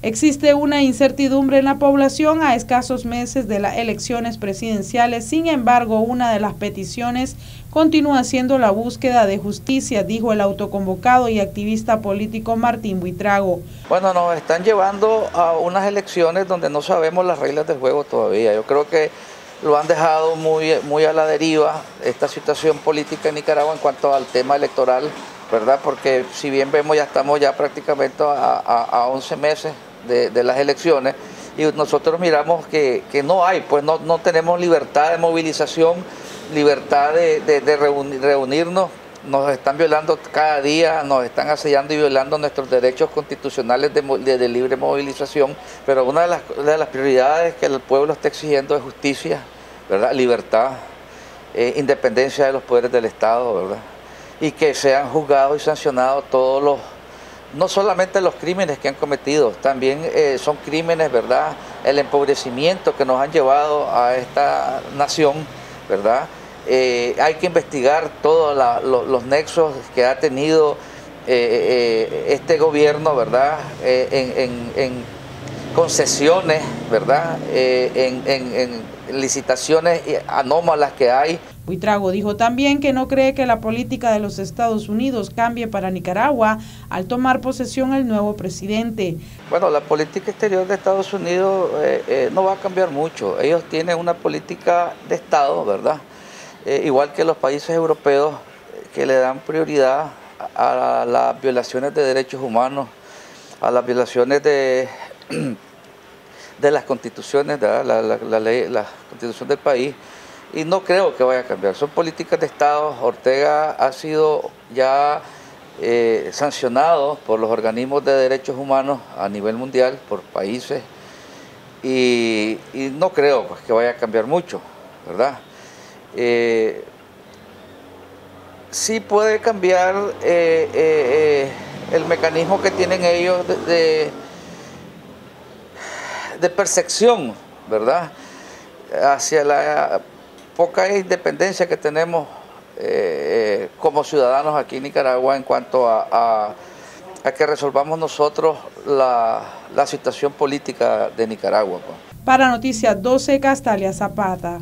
Existe una incertidumbre en la población a escasos meses de las elecciones presidenciales, sin embargo, una de las peticiones continúa siendo la búsqueda de justicia, dijo el autoconvocado y activista político Martín Buitrago. Bueno, nos están llevando a unas elecciones donde no sabemos las reglas del juego todavía. Yo creo que lo han dejado muy, muy a la deriva esta situación política en Nicaragua en cuanto al tema electoral, ¿verdad? Porque si bien vemos ya estamos ya prácticamente a, a, 11 meses de, las elecciones y nosotros miramos que, no hay, pues no, no, tenemos libertad de movilización, libertad de, de reunirnos nos están violando cada día, nos están asediando y violando nuestros derechos constitucionales de, libre movilización, pero una de las, de las, prioridades que el pueblo está exigiendo es justicia, ¿verdad? libertad, eh, independencia de los poderes del Estado, ¿verdad? y que sean juzgados y sancionados todos los, no solamente los crímenes que han cometido, también eh, son crímenes, ¿verdad? El empobrecimiento que nos han llevado a esta nación, ¿verdad? Eh, hay que investigar todos los nexos que ha tenido eh, este gobierno, ¿verdad? Concesiones, ¿verdad? en, licitaciones anómalas que hay. Buitrago dijo también que no cree que la política de los Estados Unidos cambie para Nicaragua al tomar posesión el nuevo presidente. Bueno, la política exterior de Estados Unidos no va a cambiar mucho. Ellos tienen una política de Estado, ¿verdad? Eh, igual que los países europeos que le dan prioridad a, las violaciones de derechos humanos, a las violaciones de, de las constituciones, de la, ley, la constitución del país, y no creo que vaya a cambiar. Son políticas de Estado. Ortega ha sido ya eh, sancionado por los organismos de derechos humanos a nivel mundial, por países, y, no creo pues, que vaya a cambiar mucho, ¿verdad? eh, sí puede cambiar eh, el mecanismo que tienen ellos de, percepción, ¿verdad? Hacia la poca independencia que tenemos como ciudadanos aquí en Nicaragua en cuanto a, a, que resolvamos nosotros la, la situación política de Nicaragua. Pues. Para Noticias 12, Castalia Zapata.